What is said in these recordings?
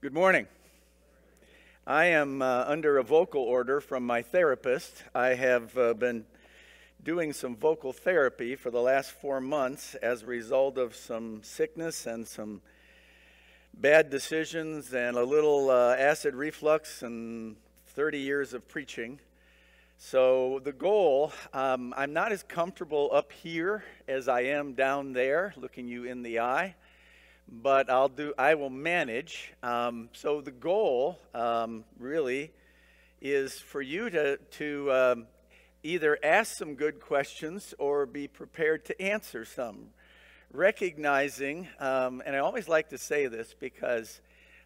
Good morning. I am uh, under a vocal order from my therapist. I have uh, been doing some vocal therapy for the last four months as a result of some sickness and some bad decisions and a little uh, acid reflux and 30 years of preaching. So, the goal um, I'm not as comfortable up here as I am down there, looking you in the eye but I'll do. I will manage. Um, so the goal, um, really, is for you to to um, either ask some good questions or be prepared to answer some, recognizing. Um, and I always like to say this because,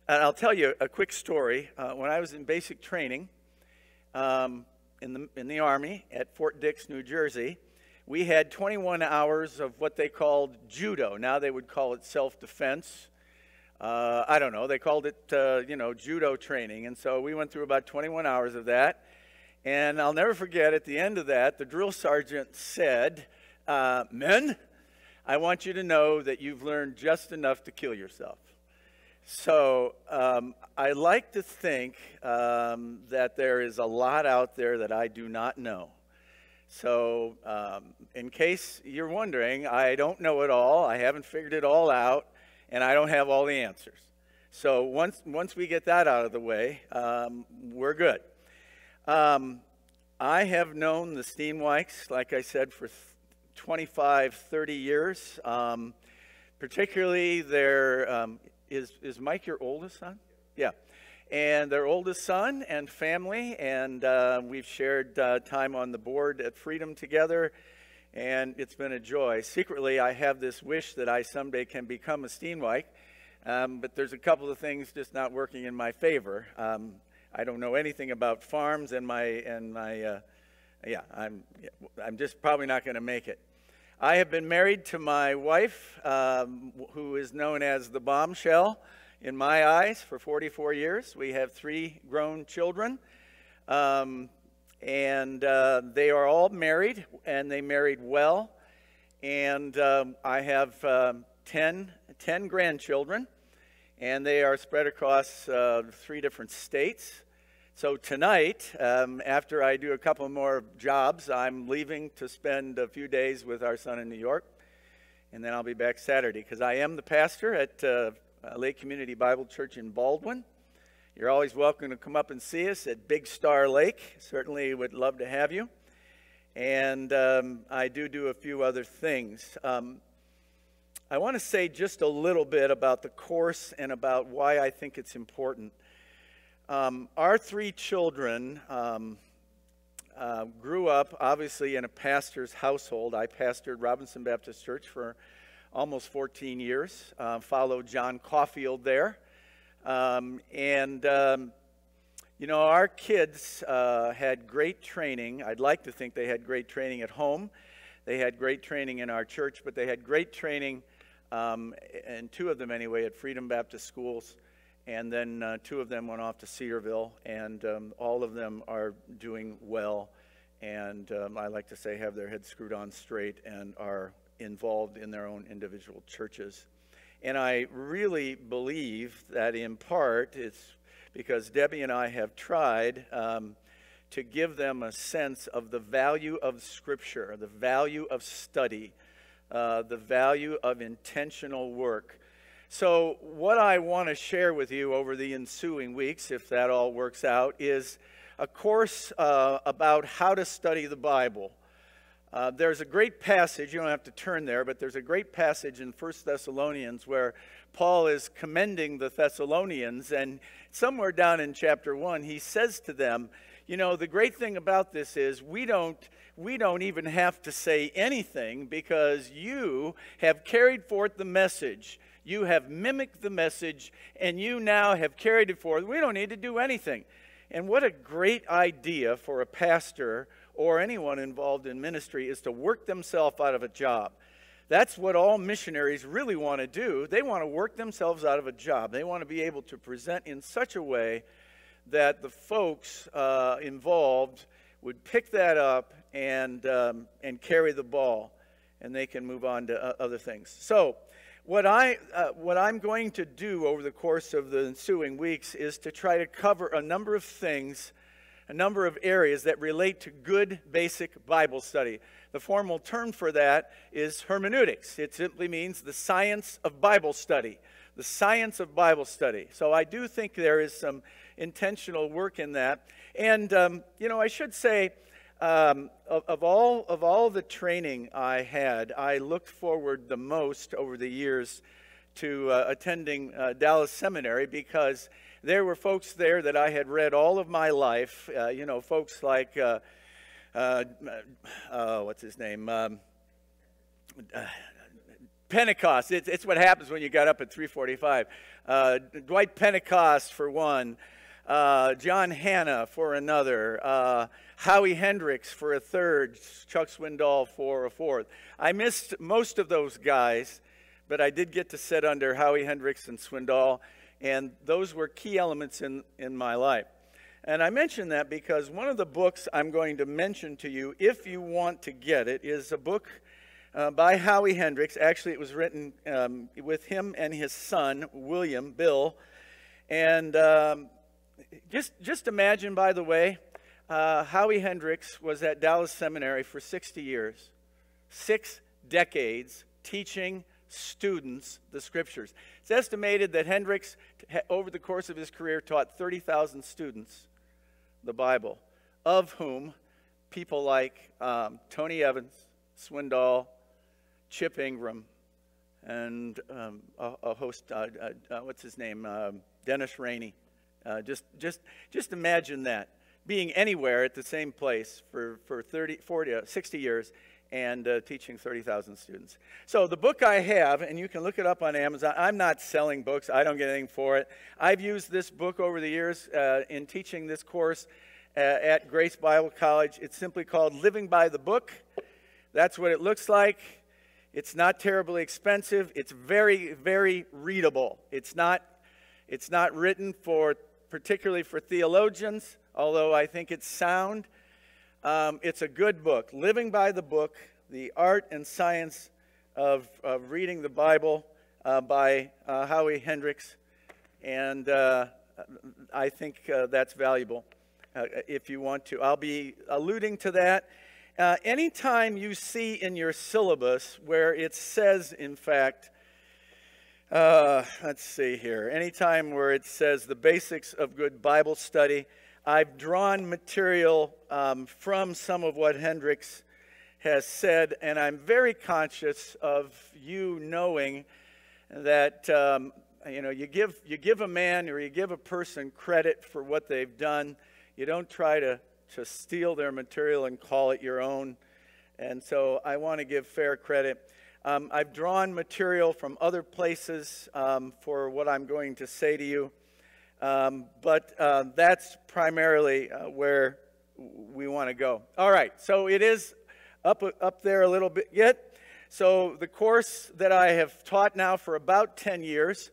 I'll tell you a quick story. Uh, when I was in basic training um, in the in the army at Fort Dix, New Jersey we had 21 hours of what they called judo. Now they would call it self defense. Uh, I don't know. They called it, uh, you know, judo training. And so we went through about 21 hours of that. And I'll never forget at the end of that, the drill sergeant said, uh, Men, I want you to know that you've learned just enough to kill yourself. So um, I like to think um, that there is a lot out there that I do not know. So, um, in case you're wondering, I don't know it all. I haven't figured it all out, and I don't have all the answers. So, once, once we get that out of the way, um, we're good. Um, I have known the Steenwikes, like I said, for 25, 30 years. Um, particularly, their um, is, is Mike your oldest son? Yeah and their oldest son and family. And uh, we've shared uh, time on the board at Freedom together, and it's been a joy. Secretly, I have this wish that I someday can become a Steenwijk, um, but there's a couple of things just not working in my favor. Um, I don't know anything about farms, and my and my uh, yeah, I'm I'm just probably not going to make it. I have been married to my wife, um, who is known as the bombshell in my eyes for 44 years. We have three grown children. Um, and uh, they are all married, and they married well. And um, I have um, 10, 10 grandchildren, and they are spread across uh, three different states. So tonight, um, after I do a couple more jobs, I'm leaving to spend a few days with our son in New York, and then I'll be back Saturday because I am the pastor at uh, Lake Community Bible Church in Baldwin. You're always welcome to come up and see us at Big Star Lake. Certainly would love to have you. And um, I do do a few other things. Um, I want to say just a little bit about the course and about why I think it's important. Um, our three children um, uh, grew up, obviously, in a pastor's household. I pastored Robinson Baptist Church for almost 14 years. Uh, followed John Caulfield there. Um, and, um, you know, our kids uh, had great training. I'd like to think they had great training at home. They had great training in our church, but they had great training, um, and two of them anyway, at Freedom Baptist Schools. And then uh, two of them went off to Cedarville, and um, all of them are doing well. And um, I like to say, have their heads screwed on straight and are involved in their own individual churches. And I really believe that in part it's because Debbie and I have tried um, to give them a sense of the value of Scripture, the value of study, uh, the value of intentional work. So, what I want to share with you over the ensuing weeks, if that all works out, is a course uh, about how to study the Bible. Uh, there's a great passage, you don't have to turn there, but there's a great passage in 1 Thessalonians where Paul is commending the Thessalonians, and somewhere down in chapter 1, he says to them, You know, the great thing about this is we don't, we don't even have to say anything because you have carried forth the message. You have mimicked the message, and you now have carried it forth. We don't need to do anything. And what a great idea for a pastor or anyone involved in ministry is to work themselves out of a job. That's what all missionaries really want to do. They want to work themselves out of a job. They want to be able to present in such a way that the folks uh, involved would pick that up and, um, and carry the ball, and they can move on to uh, other things. So, what, I, uh, what I'm going to do over the course of the ensuing weeks is to try to cover a number of things, a number of areas that relate to good basic Bible study. The formal term for that is hermeneutics. It simply means the science of Bible study. The science of Bible study. So I do think there is some intentional work in that. And, um, you know, I should say, um, of, of, all, of all the training I had, I looked forward the most over the years to uh, attending uh, Dallas Seminary because there were folks there that I had read all of my life. Uh, you know, folks like, uh, uh, uh, what's his name? Um, Pentecost. It's, it's, what happens when you got up at 345. Dwight Pentecost, for one. John Hannah for another. Howie Hendricks for a third, Chuck Swindoll for a fourth. I missed most of those guys, but I did get to sit under Howie Hendricks and Swindoll, and those were key elements in, in my life. And I mention that because one of the books I'm going to mention to you, if you want to get it, is a book uh, by Howie Hendricks. Actually, it was written um, with him and his son, William Bill. And um, just, just imagine, by the way, uh, Howie Hendricks was at Dallas Seminary for 60 years, six decades, teaching students the scriptures. It's estimated that Hendricks, over the course of his career, taught 30,000 students the Bible, of whom people like um, Tony Evans, Swindoll, Chip Ingram, and um, a, a, host, uh, uh, uh what's his name, um, Dennis Rainey. Uh, just, just, just imagine that being anywhere at the same place for, for 30, 40, uh, 60 years and uh, teaching 30,000 students. So the book I have, and you can look it up on Amazon. I'm not selling books. I don't get anything for it. I've used this book over the years uh, in teaching this course uh, at Grace Bible College. It's simply called Living by the Book. That's what it looks like. It's not terribly expensive. It's very, very readable. It's not, it's not written for particularly for theologians although I think it's sound. Um, it's a good book. Living by the Book, The Art and Science of, of Reading the Bible uh, by uh, Howie Hendricks. And uh, I think uh, that's valuable uh, if you want to. I'll be alluding to that. Uh, anytime you see in your syllabus where it says, in fact, let's see here, anytime where it says the basics of good Bible study, I've drawn material um, from some of what Hendricks has said, and I'm very conscious of you knowing that um, you know you give you give a man or you give a person credit for what they've done. You don't try to to steal their material and call it your own. And so I want to give fair credit. Um, I've drawn material from other places um, for what I'm going to say to you. Um, but uh, that's primarily uh, where we want to go. All right, so it is up, up there a little bit yet. So the course that I have taught now for about 10 years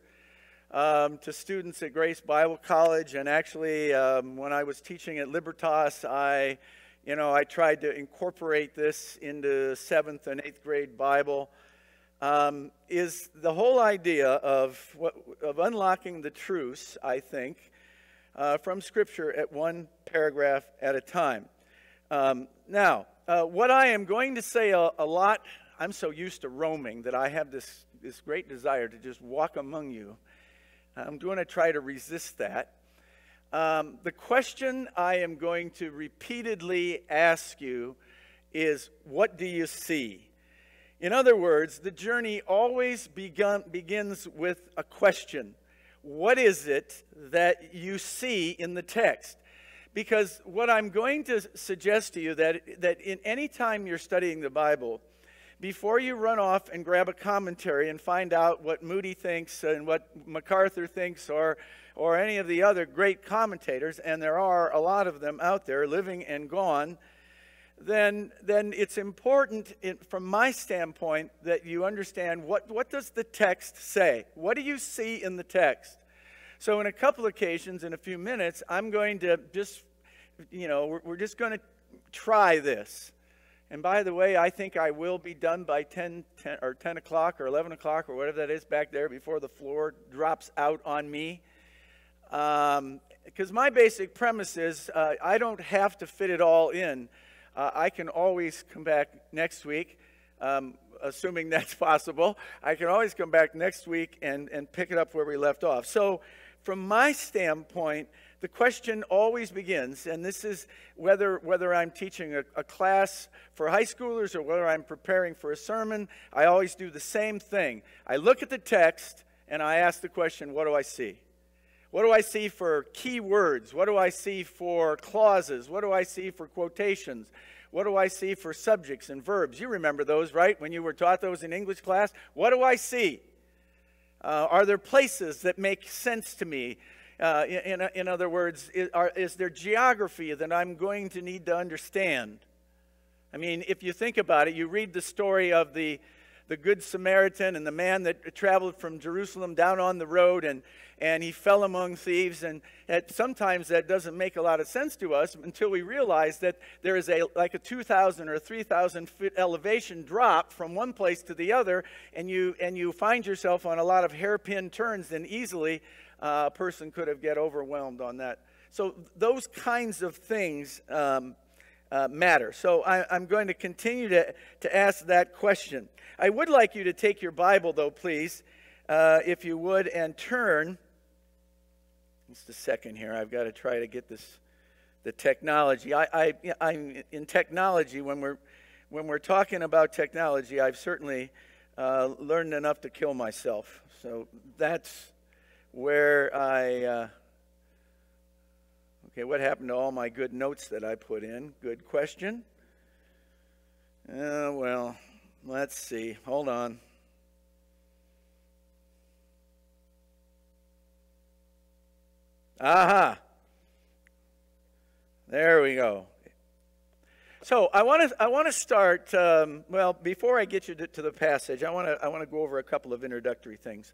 um, to students at Grace Bible College, and actually um, when I was teaching at Libertas, I, you know, I tried to incorporate this into seventh and eighth grade Bible um, is the whole idea of, what, of unlocking the truths, I think, uh, from Scripture at one paragraph at a time. Um, now, uh, what I am going to say a, a, lot, I'm so used to roaming that I have this, this great desire to just walk among you. I'm going to try to resist that. Um, the question I am going to repeatedly ask you is what do you see? In other words, the journey always begun, begins with a question What is it that you see in the text? Because what I'm going to suggest to you that, that in any time you're studying the Bible, before you run off and grab a commentary and find out what Moody thinks and what MacArthur thinks or, or any of the other great commentators, and there are a lot of them out there living and gone, then, then it's important in, from my standpoint that you understand what, what does the text say? What do you see in the text? So in a couple occasions, in a few minutes, I'm going to just, you know, we're, we're just going to try this. And by the way, I think I will be done by 10, 10 or 10 o'clock or 11 o'clock or whatever that is back there before the floor drops out on me. Because um, my basic premise is uh, I don't have to fit it all in. Uh, I can always come back next week, um, assuming that's possible. I can always come back next week and, and pick it up where we left off. So, from my standpoint, the question always begins, and this is whether, whether I'm teaching a, a, class for high schoolers or whether I'm preparing for a sermon, I always do the same thing. I look at the text and I ask the question, what do I see? What do I see for key words? What do I see for clauses? What do I see for quotations? What do I see for subjects and verbs? You remember those, right? When you were taught those in English class? What do I see? Uh, are there places that make sense to me? Uh, in, in other words, is, are, is there geography that I'm going to need to understand? I mean, if you think about it, you read the story of the, the Good Samaritan and the man that traveled from Jerusalem down on the road and, and he fell among thieves. And that sometimes that doesn't make a lot of sense to us until we realize that there is a like a 2,000 or 3,000 foot elevation drop from one place to the other, and you, and you find yourself on a lot of hairpin turns and easily uh, a person could have get overwhelmed on that. So those kinds of things um, uh, matter. So I, am going to continue to, to ask that question. I would like you to take your Bible, though, please, uh, if you would, and turn. Just a second here. I've got to try to get this, the technology. I, I, I'm in technology when we're when we're talking about technology. I've certainly uh, learned enough to kill myself. So that's where I. Okay, what happened to all my good notes that I put in? Good question. Uh, well, let's see. Hold on. Aha. There we go. So I want to I want to start. Um, well, before I get you to, to the passage, I want to I want to go over a couple of introductory things.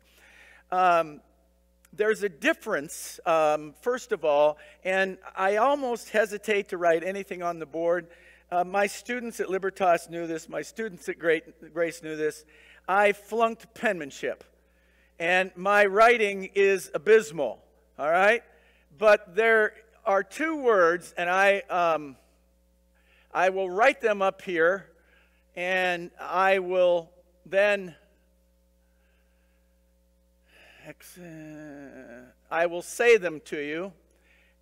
Um, there's a difference, um, first of all, and I almost hesitate to write anything on the board. Uh, my students at Libertas knew this. My students at Great, Grace knew this. I flunked penmanship, and my writing is abysmal. All right, but there are two words, and I um, I will write them up here, and I will then I will say them to you.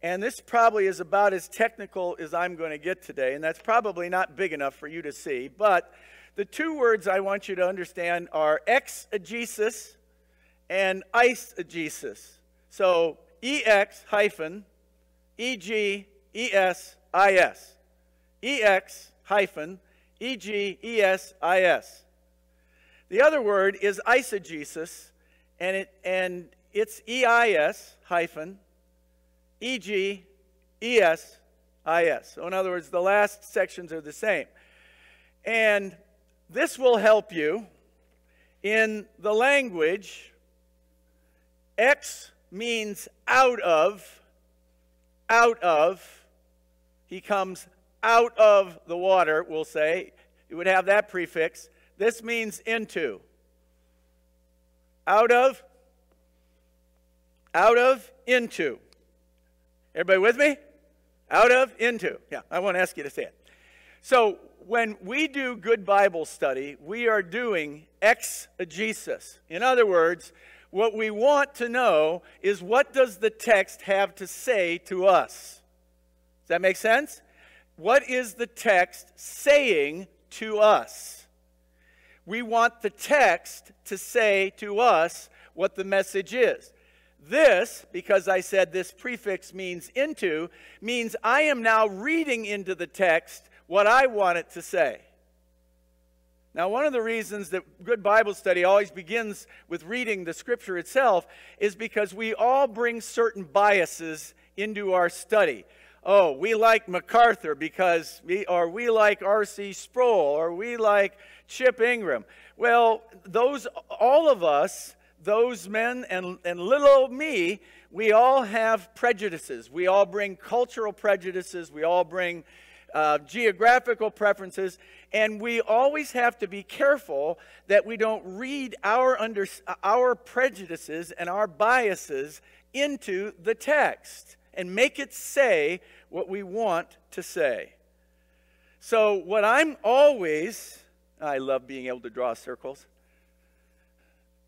And this probably is about as technical as I'm going to get today, and that's probably not big enough for you to see. But the two words I want you to understand are exegesis and eisegesis. So EX hyphen E G E S I S. EX hyphen E G E S I S. The other word is eisegesis, and, it, and it's EIS hyphen EGESIS. So, in other words, the last sections are the same. And this will help you in the language. X means out of, out of. He comes out of the water, we'll say. It would have that prefix. This means into. Out of, out of, into. Everybody with me? Out of, into. Yeah, I won't ask you to say it. So, when we do good Bible study, we are doing exegesis. In other words, what we want to know is what does the text have to say to us? Does that make sense? What is the text saying to us? We want the text to say to us what the message is. This, because I said this prefix means into, means I am now reading into the text what I want it to say. Now, one of the reasons that good Bible study always begins with reading the scripture itself is because we all bring certain biases into our study. Oh, we like MacArthur because we, or we like R.C. Sproul, or we like Chip Ingram. Well, those, all of us, those men and, and little old me, we all have prejudices. We all bring cultural prejudices. We all bring uh, geographical preferences, and we always have to be careful that we don't read our, under, our prejudices and our biases into the text and make it say what we want to say. So, what I'm always, I love being able to draw circles.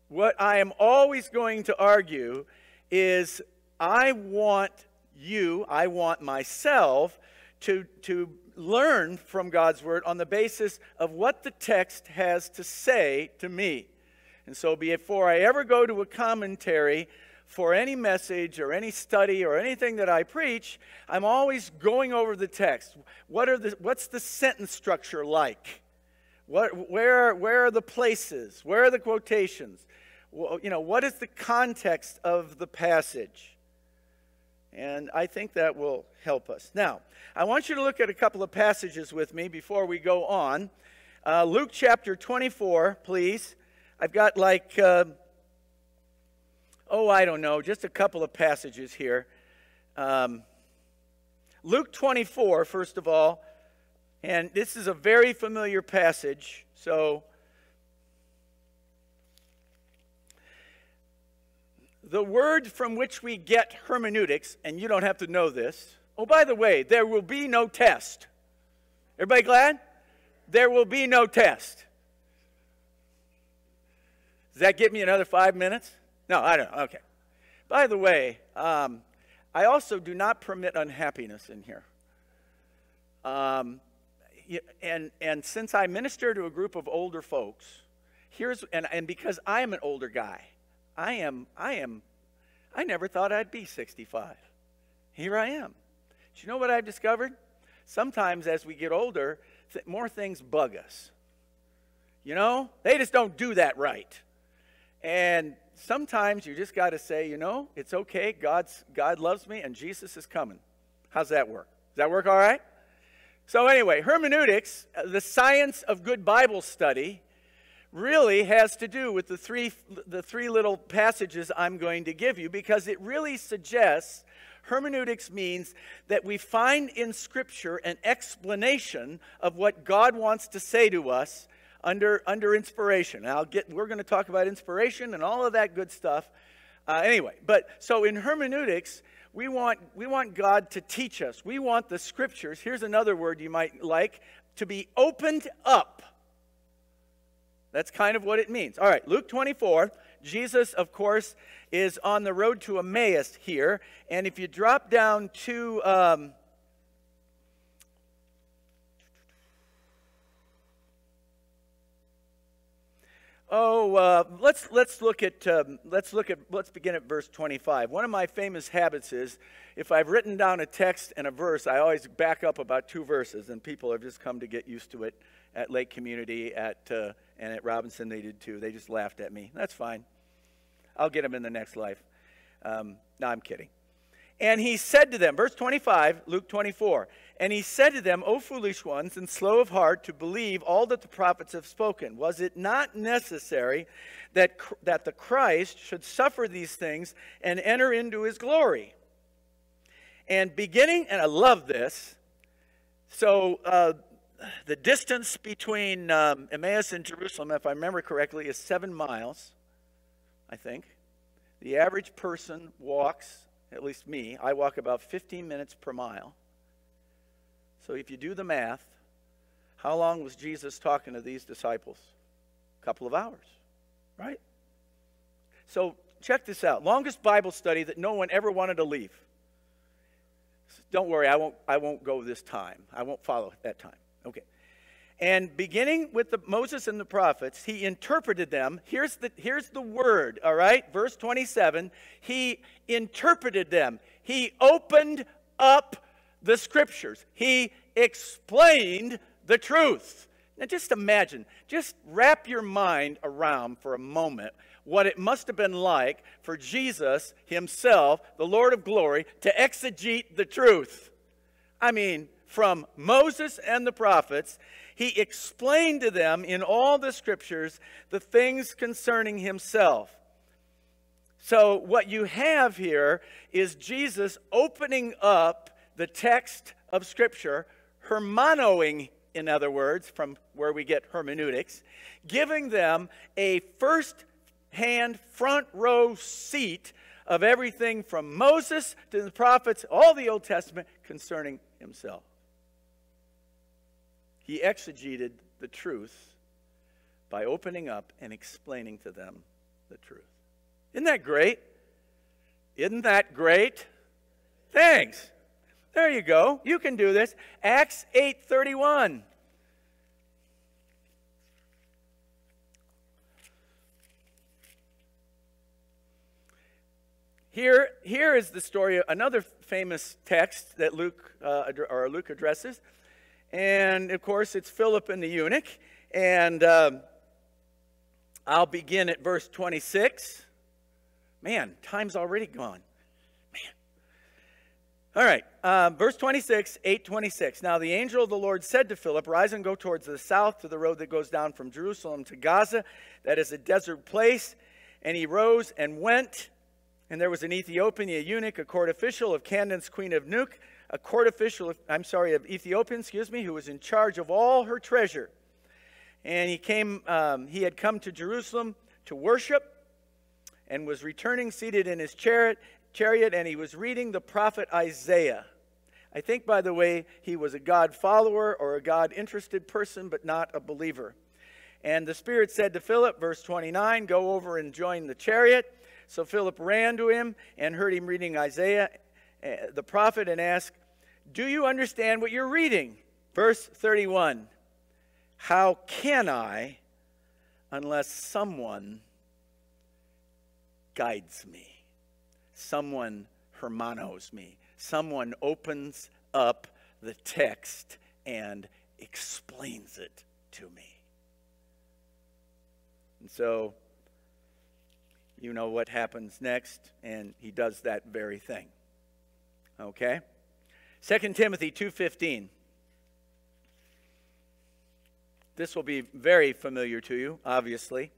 What I am always going to argue is I want you, I want myself to, to learn from God's word on the basis of what the text has to say to me. And so, before I ever go to a commentary for any message or any study or anything that I preach, I'm always going over the text. What are the, what's the sentence structure like? What, where, where are the places? Where are the quotations? Well, you know, what is the context of the passage? And I think that will help us. Now, I want you to look at a couple of passages with me before we go on. Uh, Luke chapter 24, please. I've got like, uh, oh, I don't know, just a couple of passages here. Um, Luke 24, first of all, and this is a very familiar passage, so the word from which we get hermeneutics, and you don't have to know this. Oh, by the way, there will be no test. Everybody glad? There will be no test. Does that get me another five minutes? No, I don't. Okay. By the way, um, I also do not permit unhappiness in here. Um, and, and since I minister to a group of older folks, here's, and, and because I am an older guy, I am, I am, I never thought I'd be 65. Here I am. Do you know what I've discovered? Sometimes as we get older, th- more things bug us. You know, they just don't do that right. And sometimes you just got to say, you know, it's okay. God's, God loves me and Jesus is coming. How's that work? Does that work all right? So, anyway, hermeneutics, uh, the science of good Bible study, really has to do with the three, the three little passages I'm going to give you because it really suggests hermeneutics means that we find in Scripture an explanation of what God wants to say to us under, under inspiration. I'll get, we're going to talk about inspiration and all of that good stuff. Uh, anyway, but so in hermeneutics, we want, we want God to teach us. We want the Scriptures, here's another word you might like, to be opened up that's kind of what it means. All right, Luke 24. Jesus, of course, is on the road to Emmaus here. And if you drop down to. Um, Oh, uh, let's let's look at um, let's look at let's begin at verse 25. One of my famous habits is if I've written down a text and a verse, I always back up about two verses, and people have just come to get used to it at Lake Community, at uh, and at Robinson they did too. They just laughed at me. That's fine. I'll get them in the next life. Um, no, I'm kidding. And he said to them, verse 25, Luke 24, and he said to them, O foolish ones, and slow of heart to believe all that the prophets have spoken. Was it not necessary that, that the Christ should suffer these things and enter into his glory? And beginning, and I love this, so uh, the distance between um, Emmaus and Jerusalem, if I remember correctly, is seven miles, I think. The average person walks, at least me, I walk about 15 minutes per mile. So if you do the math, how long was Jesus talking to these disciples? A couple of hours, right? So check this out. Longest Bible study that no one ever wanted to leave. Don't worry, I won't, I won't go this time. I won't follow that time. Okay. And beginning with the, Moses and the prophets, he interpreted them. Here's the, here's the word, all right? Verse 27. He interpreted them. He opened up the scriptures. He explained the truth. Now just imagine, just wrap your mind around for a moment what it must have been like for Jesus himself, the Lord of glory, to exegete the truth. I mean, from Moses and the prophets, he explained to them in all the scriptures the things concerning himself. So, what you have here is Jesus opening up the text of Scripture, hermanoing, in other words, from where we get hermeneutics, giving them a first hand, front row seat of everything from Moses to the prophets, all the Old Testament concerning himself. He exegeted the truth by opening up and explaining to them the truth. Isn't that great? Isn't that great? Thanks. There you go. You can do this. Acts 8:31. Here, here is the story, another famous text that Luke, uh, or Luke addresses. And of course, it's Philip and the eunuch. And um, I'll begin at verse 26. Man, time's already gone. Man. All right, uh, verse 26, 826. Now the angel of the Lord said to Philip, Rise and go towards the south to the road that goes down from Jerusalem to Gaza. That is a desert place. And he rose and went. And there was an Ethiopian, a eunuch, a court official of Candace, queen of Nuke, a court official, I'm sorry, of Ethiopian, excuse me, who was in charge of all her treasure. And he came, um, he had come to Jerusalem to worship and was returning seated in his chariot, chariot, and he was reading the prophet Isaiah. I think, by the way, he was a God follower or a God interested person, but not a believer. And the Spirit said to Philip, verse 29, Go over and join the chariot. So Philip ran to him and heard him reading Isaiah Eh, the prophet and ask, Do you understand what you're reading? Verse 31 How can I unless someone guides me? Someone hermanos me. Someone opens up the text and explains it to me. And so you know what happens next, and he does that very thing. Okay? 2 Timothy 2:15. This will be very familiar to you, obviously.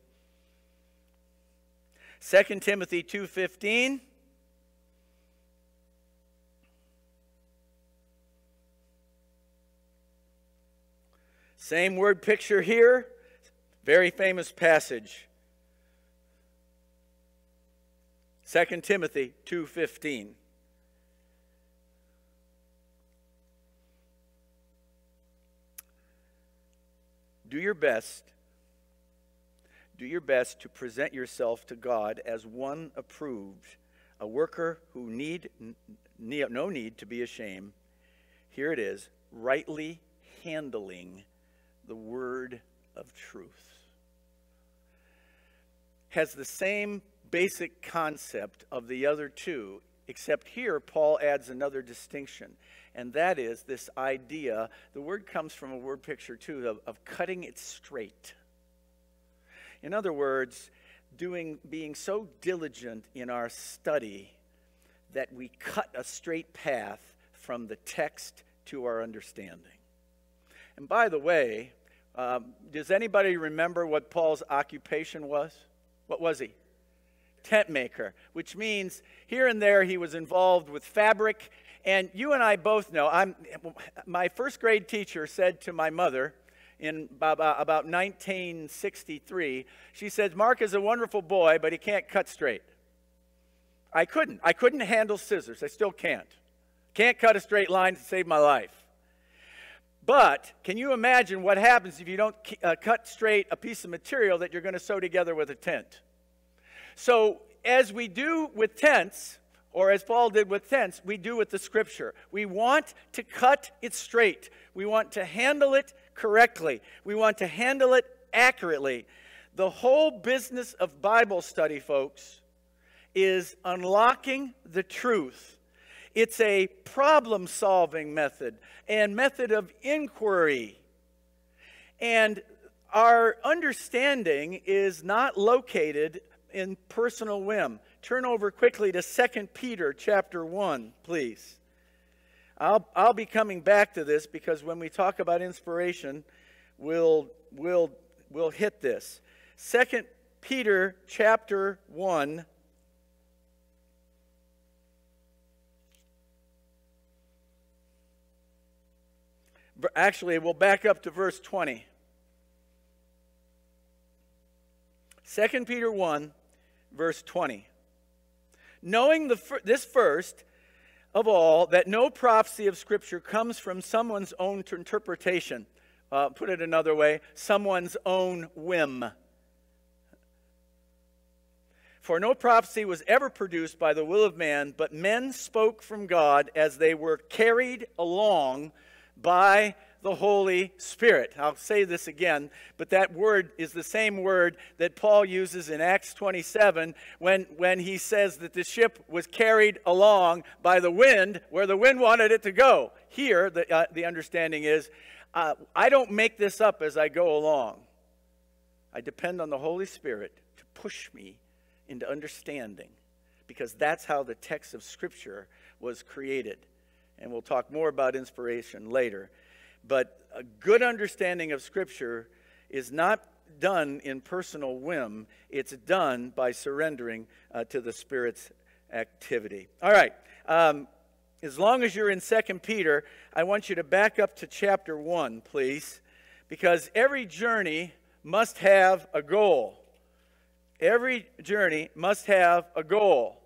2 Timothy 2:15 Same word picture here. Very famous passage. 2 Timothy 2:15 Do your best do your best to present yourself to God as one approved, a worker who need no need to be ashamed. Here it is, rightly handling the word of truth. Has the same basic concept of the other two, except here Paul adds another distinction, and that is this idea. The word comes from a word picture too of, of cutting it straight. In other words, doing being so diligent in our study that we cut a straight path from the text to our understanding. And by the way, um, does anybody remember what Paul's occupation was? What was he? tent maker, which means here and there he was involved with fabric. And you and I both know, I'm, my first grade teacher said to my mother in about, about 1963, she said, Mark is a wonderful boy, but he can't cut straight. I couldn't. I couldn't handle scissors. I still can't. Can't cut a straight line to save my life. But can you imagine what happens if you don't uh, cut straight a piece of material that you're going to sew together with a tent? So, as we do with tents, or as Paul did with tents, we do with the scripture. We want to cut it straight. We want to handle it correctly. We want to handle it accurately. The whole business of Bible study, folks, is unlocking the truth. It's a problem solving method and method of inquiry. And our understanding is not located in personal whim. Turn over quickly to 2 Peter chapter 1, please. I'll, I'll be coming back to this because when we talk about inspiration, we'll, we'll, we'll hit this. 2 Peter chapter 1. Actually, we'll back up to verse 20. 2 Peter 1, verse 20. Knowing the, this first of all, that no prophecy of Scripture comes from someone's own interpretation. Uh, put it another way, someone's own whim. For no prophecy was ever produced by the will of man, but men spoke from God as they were carried along by the Holy Spirit. I'll say this again, but that word is the same word that Paul uses in Acts 27 when, when he says that the ship was carried along by the wind where the wind wanted it to go. Here, the, uh, the understanding is uh, I don't make this up as I go along. I depend on the Holy Spirit to push me into understanding because that's how the text of Scripture was created. And we'll talk more about inspiration later. But a good understanding of Scripture is not done in personal whim, it's done by surrendering uh, to the Spirit's activity. All right. Um, as long as you're in 2 Peter, I want you to back up to chapter 1, please, because every journey must have a goal. Every journey must have a goal.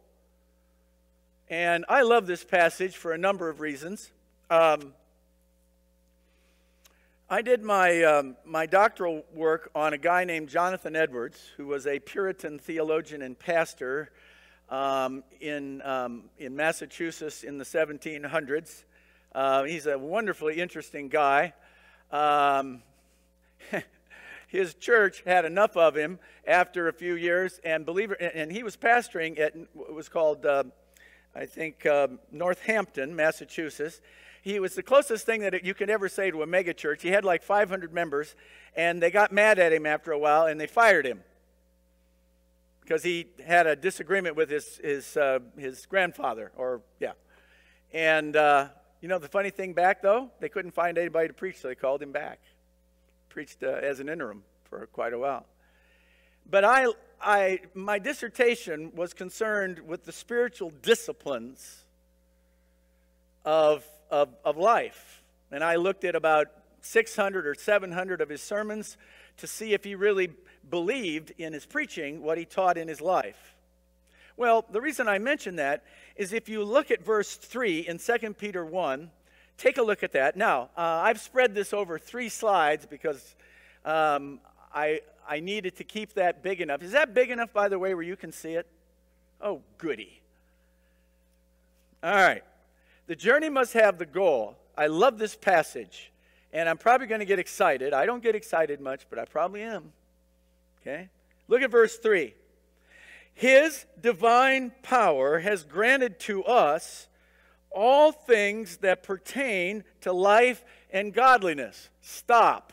And I love this passage for a number of reasons. Um, I did my, um, my doctoral work on a guy named Jonathan Edwards, who was a Puritan theologian and pastor um, in, um, in Massachusetts in the 1700s. Uh, he's a wonderfully interesting guy. Um, his church had enough of him after a few years, and believe and he was pastoring at what was called, uh, I think, uh, Northampton, Massachusetts he was the closest thing that you could ever say to a megachurch. He had like 500 members, and they got mad at him after a while, and they fired him because he had a disagreement with his his uh, his grandfather, or yeah. And uh, you know the funny thing back though, they couldn't find anybody to preach, so they called him back. Preached uh, as an interim for quite a while. But I, I, my dissertation was concerned with the spiritual disciplines of of, of life. And I looked at about 600 or 700 of his sermons to see if he really believed in his preaching what he taught in his life. Well, the reason I mention that is if you look at verse 3 in 2 Peter 1, take a look at that. Now, uh, I've spread this over three slides because um, I, I needed to keep that big enough. Is that big enough, by the way, where you can see it? Oh, goody. All right. The journey must have the goal. I love this passage, and I'm probably going to get excited. I don't get excited much, but I probably am. Okay? Look at verse 3. His divine power has granted to us all things that pertain to life and godliness. Stop.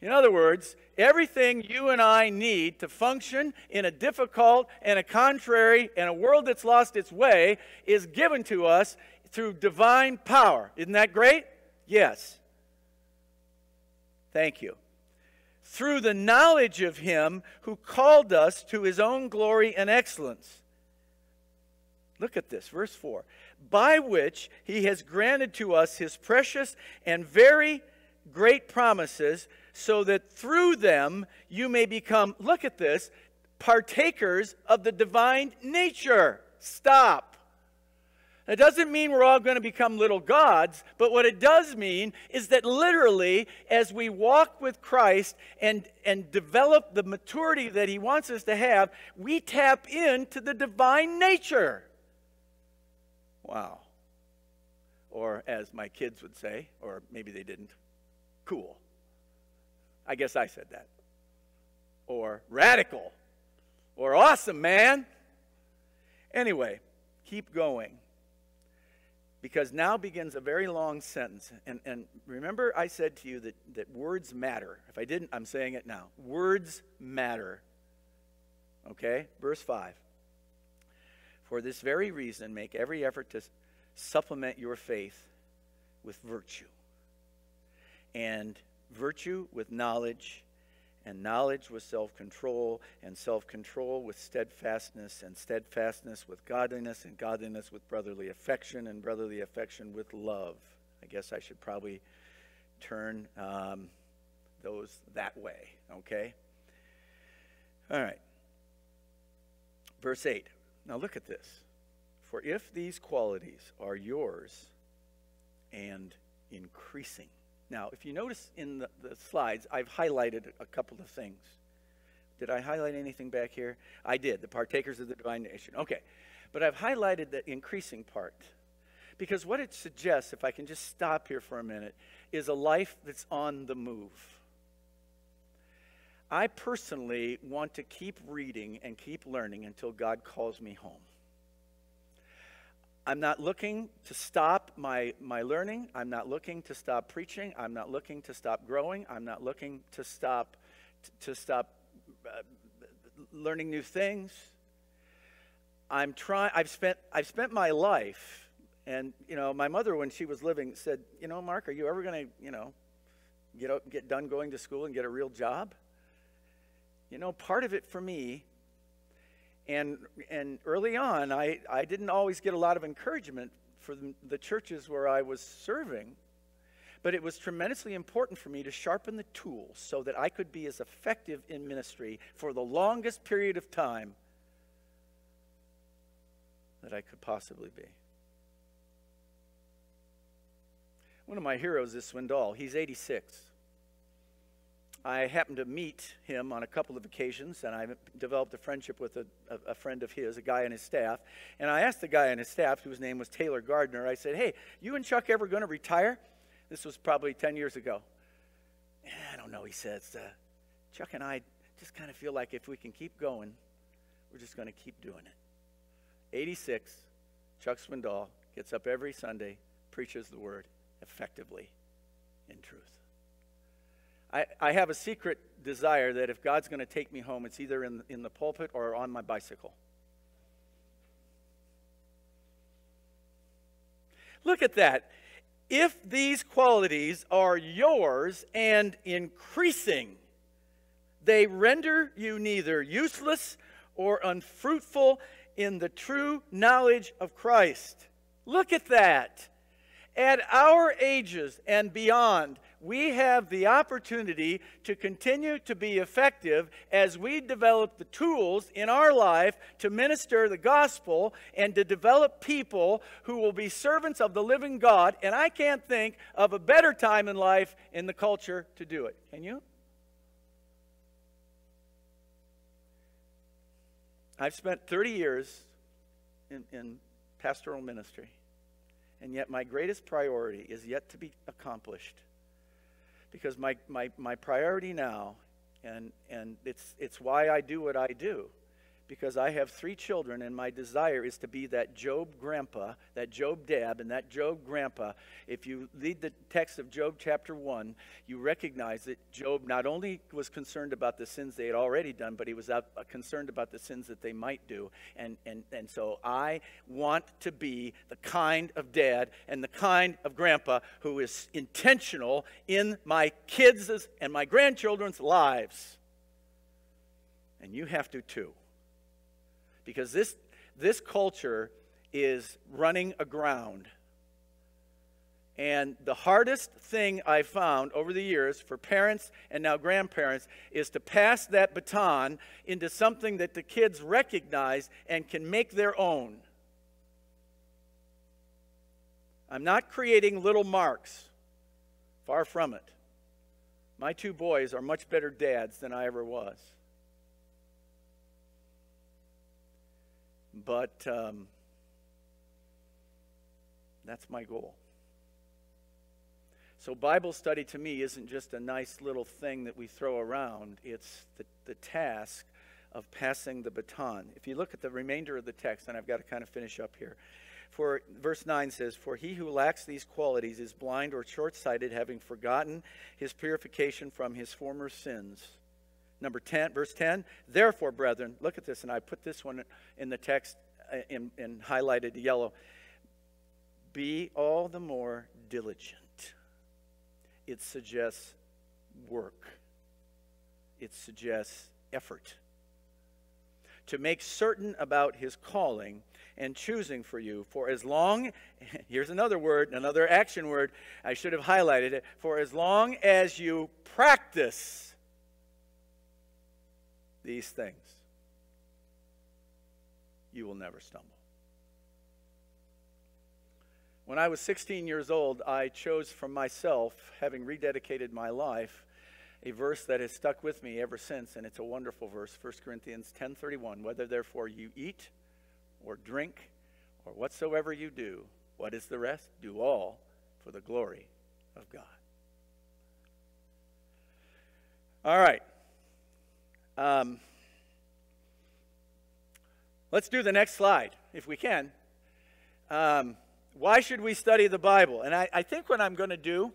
In other words, everything you and I need to function in a difficult and a contrary and a world that's lost its way is given to us through divine power. Isn't that great? Yes. Thank you. Through the knowledge of Him who called us to His own glory and excellence. Look at this, verse 4. By which He has granted to us His precious and very great promises, so that through them you may become, look at this, partakers of the divine nature. Stop. It doesn't mean we're all going to become little gods, but what it does mean is that literally, as we walk with Christ and, and develop the maturity that He wants us to have, we tap into the divine nature. Wow. Or, as my kids would say, or maybe they didn't, cool. I guess I said that. Or radical. Or awesome, man. Anyway, keep going because now begins a very long sentence. And, and remember, I said to you that, that words matter. If I didn't, I'm saying it now. Words matter. Okay? Verse 5. For this very reason, make every effort to supplement your faith with virtue, and virtue with knowledge and knowledge with self control, and self control with steadfastness, and steadfastness with godliness, and godliness with brotherly affection, and brotherly affection with love. I guess I should probably turn um, those that way, okay? All right. Verse 8. Now look at this. For if these qualities are yours and increasing. Now, if you notice in the, the, slides, I've highlighted a couple of things. Did I highlight anything back here? I did, the partakers of the divine nation. Okay. But I've highlighted the increasing part. Because what it suggests, if I can just stop here for a minute, is a life that's on the move. I personally want to keep reading and keep learning until God calls me home. I'm not looking to stop my, my learning. I'm not looking to stop preaching. I'm not looking to stop growing. I'm not looking to stop to stop uh, learning new things. I'm trying I've spent I've spent my life and you know, my mother when she was living said, "You know, Mark, are you ever going to, you know, get up, get done going to school and get a real job?" You know, part of it for me and, and early on, I, I didn't always get a lot of encouragement for the, the churches where I was serving. But it was tremendously important for me to sharpen the tools so that I could be as effective in ministry for the longest period of time that I could possibly be. One of my heroes is Swindoll. He's 86. I happened to meet him on a couple of occasions, and I developed a friendship with a, a, friend of his, a guy on his staff. And I asked the guy on his staff, whose name was Taylor Gardner, I said, Hey, you and Chuck ever going to retire? This was probably 10 years ago. I don't know, he says. Uh, Chuck and I just kind of feel like if we can keep going, we're just going to keep doing it. 86, Chuck Swindoll gets up every Sunday, preaches the word effectively in truth. I, I have a secret desire that if God's going to take me home, it's either in, in the pulpit or on my bicycle. Look at that. If these qualities are yours and increasing, they render you neither useless or unfruitful in the true knowledge of Christ. Look at that. At our ages and beyond, we have the opportunity to continue to be effective as we develop the tools in our life to minister the gospel and to develop people who will be servants of the living God. And I can't think of a better time in life in the culture to do it. Can you? I've spent 30 years in, in pastoral ministry, and yet my greatest priority is yet to be accomplished because my, my, my priority now, and, and it's, it's why I do what I do, because I have three children, and my desire is to be that Job grandpa, that Job dad, and that Job grandpa. If you read the text of Job chapter 1, you recognize that Job not only was concerned about the sins they had already done, but he was uh, concerned about the sins that they might do. And, and, and so I want to be the kind of dad and the kind of grandpa who is intentional in my kids' and my grandchildren's lives. And you have to too because this, this culture is running aground. And the hardest thing I found over the years for parents and now grandparents is to pass that baton into something that the kids recognize and can make their own. I'm not creating little marks, far from it. My two boys are much better dads than I ever was. But um, that's my goal. So, Bible study to me isn't just a nice little thing that we throw around, it's the, the task of passing the baton. If you look at the remainder of the text, and I've got to kind of finish up here. For verse 9 says, For he who lacks these qualities is blind or short sighted, having forgotten his purification from his former sins. Number 10, verse 10, therefore, brethren, look at this, and I put this one in the text uh, in, in highlighted yellow. Be all the more diligent. It suggests work, it suggests effort. to make certain about his calling and choosing for you. For as long, here's another word, another action word, I should have highlighted it. For as long as you practice these things, you will never stumble. When I was 16 years old, I chose for myself, having rededicated my life, a verse that has stuck with me ever since, and it's a wonderful verse, 1 Corinthians 10:31. Whether therefore you eat or drink or whatsoever you do, what is the rest? Do all for the glory of God. All right. Um, let's do the next slide, if we can. Um, why should we study the Bible? And I, I think what I'm going to do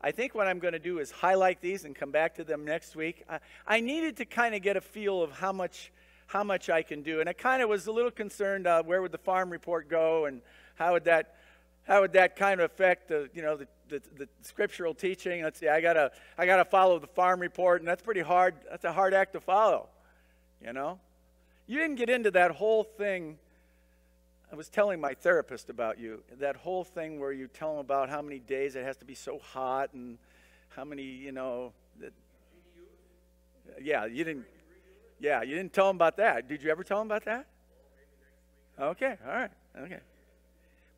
I think what I'm going to do is highlight these and come back to them next week. I, I needed to kind of get a feel of how much how much I can do, and I kind of was a little concerned uh, where would the farm report go and how would that how would that kind of affect the you know the, the, the scriptural teaching? Let's see, I gotta I gotta follow the farm report, and that's pretty hard. That's a hard act to follow, you know. You didn't get into that whole thing I was telling my therapist about you, that whole thing where you tell them about how many days it has to be so hot and how many, you know. That, yeah, you didn't. Yeah, you didn't tell them about that. Did you ever tell them about that? Okay, all right, okay.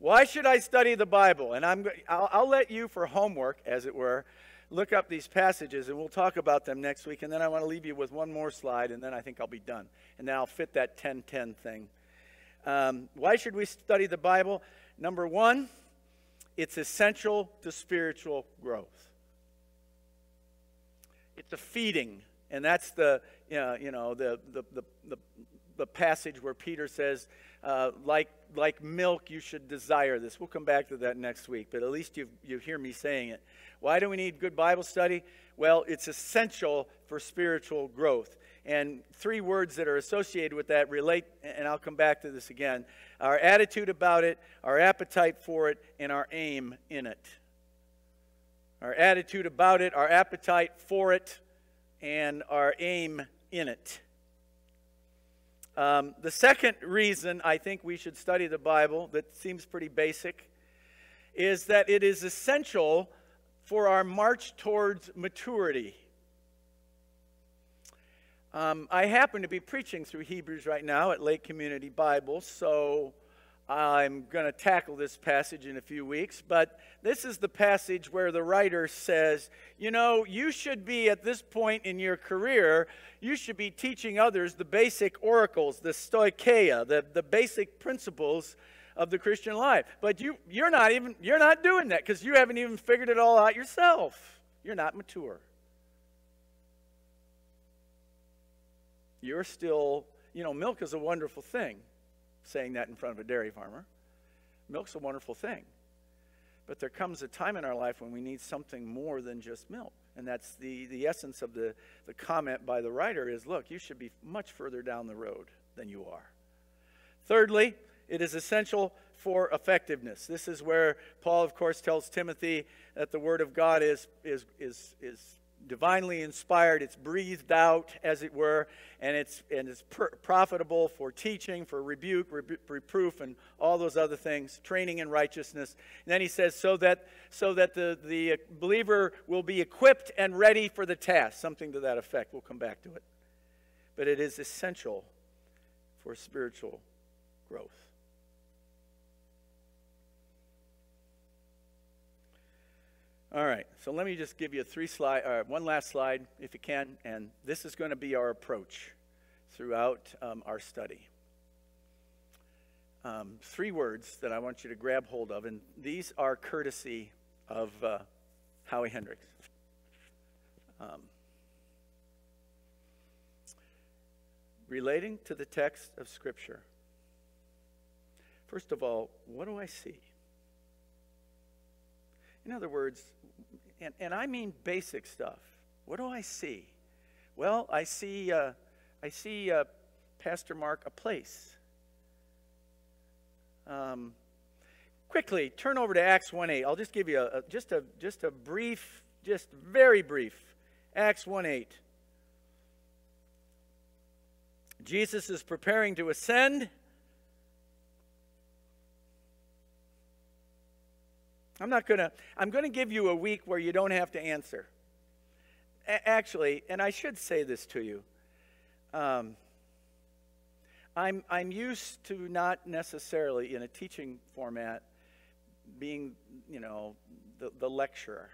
Why should I study the Bible? And I'm, I'll, I'll let you, for homework, as it were, look up these passages, and we'll talk about them next week. And then I want to leave you with one more slide, and then I think I'll be done. And then I'll fit that 10-10 thing um, why should we study the Bible? Number one, it's essential to spiritual growth. It's a feeding, and that's the you know, you know the, the, the, the, the passage where Peter says, uh, like, like milk, you should desire this. We'll come back to that next week, but at least you you hear me saying it. Why do we need good Bible study? Well, it's essential for spiritual growth. And three words that are associated with that relate, and I'll come back to this again our attitude about it, our appetite for it, and our aim in it. Our attitude about it, our appetite for it, and our aim in it. Um, the second reason I think we should study the Bible, that seems pretty basic, is that it is essential for our march towards maturity. Um, I happen to be preaching through Hebrews right now at Lake Community Bible, so I'm going to tackle this passage in a few weeks. But this is the passage where the writer says, You know, you should be at this point in your career, you should be teaching others the basic oracles, the stoicheia, the, the basic principles of the Christian life. But you, you're not even you're not doing that because you haven't even figured it all out yourself. You're not mature. You're still, you know, milk is a wonderful thing, saying that in front of a dairy farmer. Milk's a wonderful thing. But there comes a time in our life when we need something more than just milk. And that's the, the essence of the, the comment by the writer is look, you should be much further down the road than you are. Thirdly, it is essential for effectiveness. This is where Paul, of course, tells Timothy that the Word of God is, is, is, is divinely inspired, it's breathed out, as it were, and it's, and it's pr- profitable for teaching, for rebuke, rebu- reproof, and all those other things, training in righteousness. And then he says, so that, so that the, the believer will be equipped and ready for the task, something to that effect. We'll come back to it. But it is essential for spiritual growth. All right, so let me just give you three slide, uh, one last slide, if you can, and this is going to be our approach throughout um, our study. Um, three words that I want you to grab hold of, and these are courtesy of uh, Howie Hendricks. Um, relating to the text of Scripture. First of all, what do I see? In other words, and, and I mean basic stuff. What do I see? Well, I see, uh, I see uh, Pastor Mark a place. Um, quickly, turn over to Acts 1.8. I'll just give you a, a, just, a, just a brief, just very brief. Acts 1.8. Jesus is preparing to ascend. I'm not going to, I'm going to give you a week where you don't have to answer. A- actually, and I should say this to you. Um, I'm, I'm used to not necessarily in a teaching format being, you know, the, the lecturer.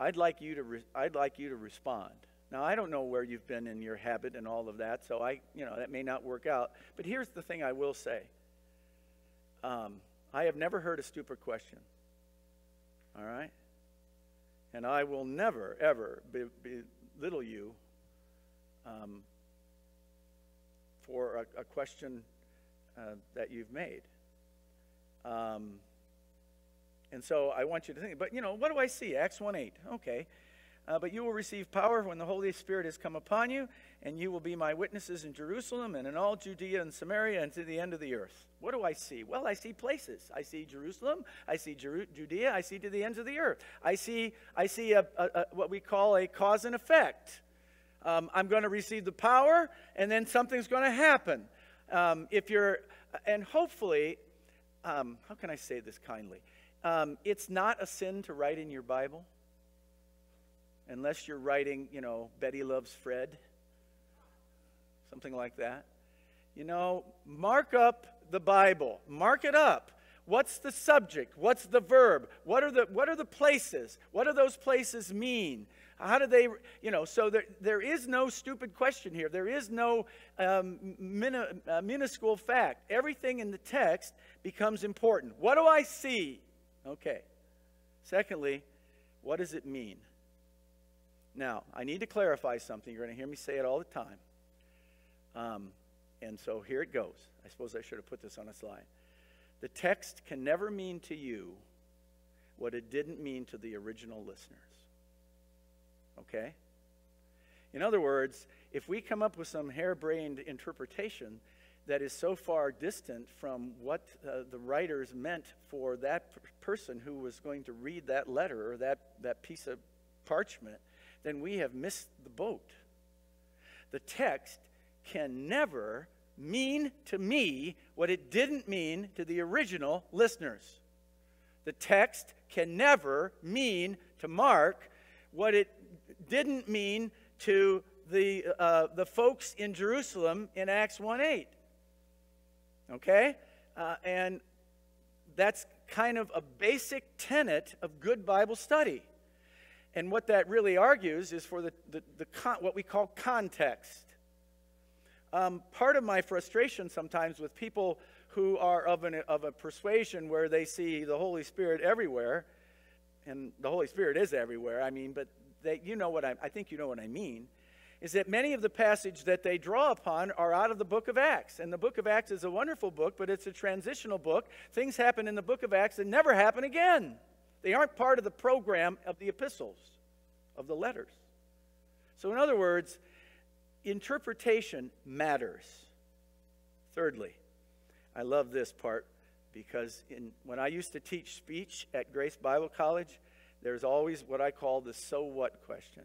I'd like you to I'd like you to respond. Now I don't know where you've been in your habit and all of that, so I you know that may not work out. But here's the thing I will say. Um, I have never heard a stupid question. All right, and I will never ever belittle you um, for a, a question uh, that you've made. Um, and so I want you to think, but you know, what do I see? Acts 1 8. Okay. Uh, but you will receive power when the Holy Spirit has come upon you, and you will be my witnesses in Jerusalem and in all Judea and Samaria and to the end of the earth. What do I see? Well, I see places. I see Jerusalem. I see Jeru- Judea. I see to the ends of the earth. I see, I see a, a, a what we call a cause and effect. Um, I'm going to receive the power, and then something's going to happen. Um, if you're, and hopefully, um, how can I say this kindly? Um, it's not a sin to write in your Bible, unless you're writing, you know, Betty loves Fred, something like that. You know, mark up the Bible, mark it up. What's the subject? What's the verb? What are the, what are the places? What do those places mean? How do they, you know, so there, there is no stupid question here. There is no um, min, uh, minuscule fact. Everything in the text becomes important. What do I see? Okay. Secondly, what does it mean? Now, I need to clarify something. You're going to hear me say it all the time. Um, and so here it goes. I suppose I should have put this on a slide. The text can never mean to you what it didn't mean to the original listeners. Okay? In other words, if we come up with some harebrained interpretation that is so far distant from what uh, the writers meant for that person who was going to read that letter or that, that piece of parchment, then we have missed the boat. The text can never mean to me what it didn't mean to the original listeners. The text can never mean to Mark what it didn't mean to the, uh, the folks in Jerusalem in Acts 1 8. Okay? Uh, and that's kind of a basic tenet of good Bible study. And what that really argues is for the, the, the con- what we call context. Um, part of my frustration sometimes with people who are of, an, of a persuasion where they see the Holy Spirit everywhere, and the Holy Spirit is everywhere, I mean, but they, you know what I, I think you know what I mean, is that many of the passages that they draw upon are out of the book of Acts. And the book of Acts is a wonderful book, but it's a transitional book. Things happen in the book of Acts that never happen again. They aren't part of the program of the epistles, of the letters. So, in other words, interpretation matters. Thirdly, I love this part because in, when I used to teach speech at Grace Bible College, there's always what I call the so what question.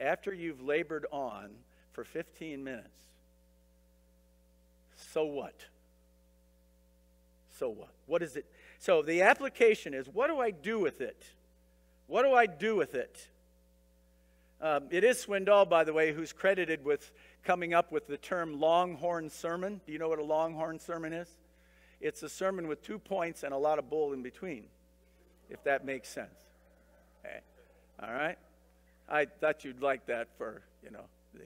After you've labored on for 15 minutes, so what? So what? What is it? So the application is what do I do with it? What do I do with it? Um, it is Swindoll, by the way, who's credited with coming up with the term longhorn sermon. Do you know what a longhorn sermon is? It's a sermon with two points and a lot of bull in between, if that makes sense. Okay. All right? I thought you'd like that for, you know, the,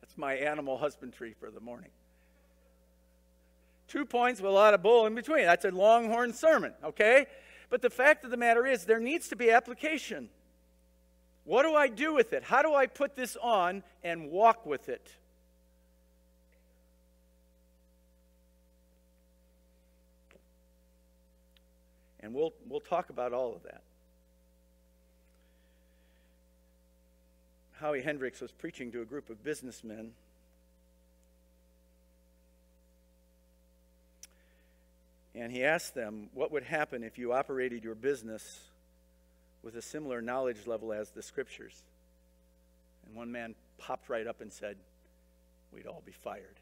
that's my animal husbandry for the morning. Two points with a lot of bull in between. That's a longhorn sermon, okay? But the fact of the matter is, there needs to be application. What do I do with it? How do I put this on and walk with it? And we'll, we'll talk about all of that. Howie Hendricks was preaching to a group of businessmen. And he asked them what would happen if you operated your business with a similar knowledge level as the scriptures. And one man popped right up and said, we'd all be fired.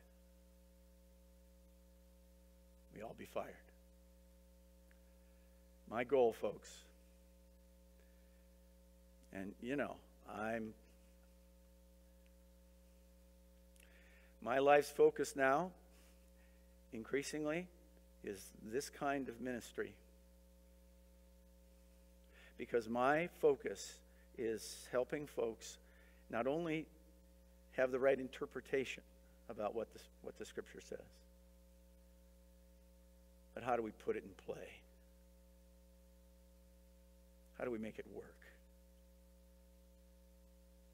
We'd all be fired. My goal, folks, and you know, I'm my life's focus now increasingly is this kind of ministry. Because my focus is helping folks not only have the right interpretation about what the, what the scripture says, but how do we put it in play? How do we make it work?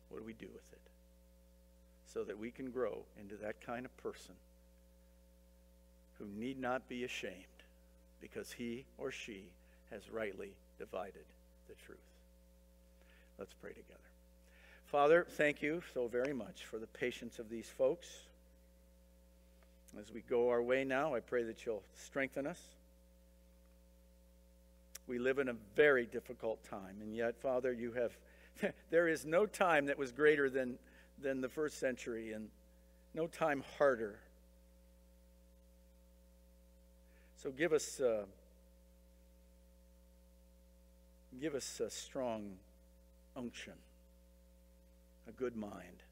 What do we do with it? So that we can grow into that kind of person who need not be ashamed because he or she has rightly divided the truth. Let's pray together. Father, thank you so very much for the patience of these folks. As we go our way now, I pray that you'll strengthen us. We live in a very difficult time, and yet, Father, you have there is no time that was greater than than the first century and no time harder. So give us uh, give us a strong unction, a good mind,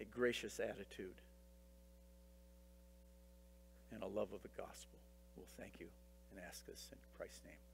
a gracious attitude, and a love of the gospel. We'll thank you and ask us in Christ's name.